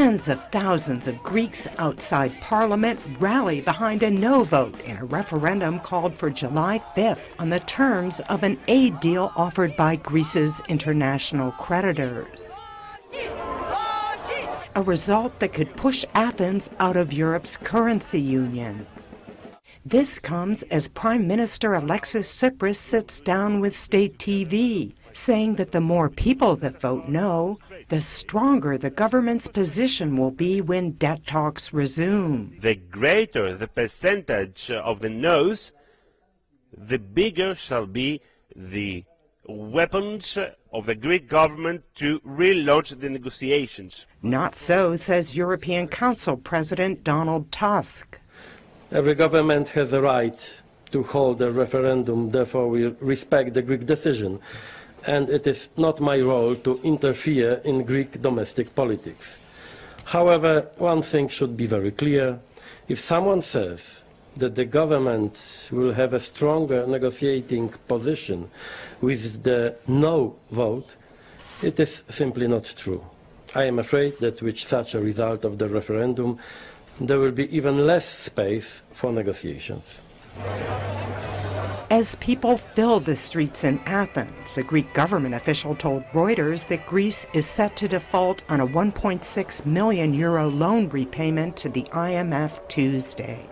Tens of thousands of Greeks outside Parliament rally behind a no vote in a referendum called for July 5th on the terms of an aid deal offered by Greece's international creditors. A result that could push Athens out of Europe's currency union. This comes as Prime Minister Alexis Tsipras sits down with state TV, saying that the more people that vote no, the stronger the government's position will be when debt talks resume. The greater the percentage of the no's, the bigger shall be the weapons of the Greek government to relaunch the negotiations. Not so, says European Council President Donald Tusk. Every government has a right to hold a referendum, therefore we respect the Greek decision. And it is not my role to interfere in Greek domestic politics. However, one thing should be very clear. If someone says that the government will have a stronger negotiating position with the no vote, it is simply not true. I am afraid that with such a result of the referendum, there will be even less space for negotiations. As people fill the streets in Athens, a Greek government official told Reuters that Greece is set to default on a 1.6 million euro loan repayment to the IMF Tuesday.